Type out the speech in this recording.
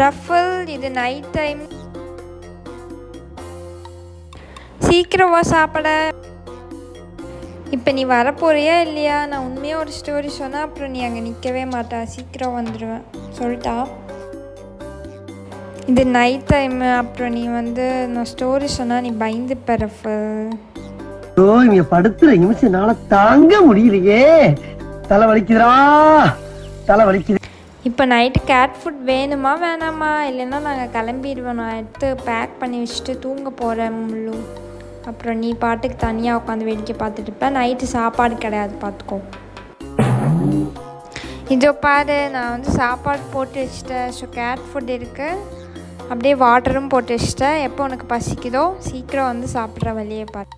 Raffle இது night time சீக்கிரம் வா சாப்பிட. இப்போ நீ வரப்போறியா இல்லையா? நான் உண்மையாக ஒரு ஸ்டோரி சொன்னால் அப்புறம் நீ அங்கே நிற்கவே மாட்டா. சீக்கிரம் வந்துடுவேன் சொல்லிட்டா. இது நைட் டைமு அப்புறம் நீ வந்து நான் ஸ்டோரி சொன்னால் நீ பயந்துப்ப ரஃபல் ஓ இங்க படுத்துற நிமிஷம் என்னால தாங்க முடியலையே. தலை வலிக்குதுரா தலை வலிக்குது. இப்போ நைட்டு கேட் ஃபுட் வேணுமா வேணாமா? இல்லைன்னா நாங்கள் கிளம்பிடுவோம். நான் எடுத்து பேக் பண்ணி வச்சுட்டு தூங்க போகிறேன் முள்ளு. அப்புறம் நீ பாட்டுக்கு தனியாக உட்காந்து வேடிக்கை பார்த்துட்டு இருப்பேன் நைட்டு சாப்பாடு கிடையாது பார்த்துக்கோ. இதோ பாரு நான் வந்து சாப்பாடு போட்டு வச்சுட்டேன். ஸோ கேட் ஃபுட் இருக்குது அப்படியே வாட்டரும் போட்டு வச்சுட்டேன். எப்போ உனக்கு பசிக்குதோ சீக்கிரம் வந்து சாப்பிட்ற வழியை பாரு.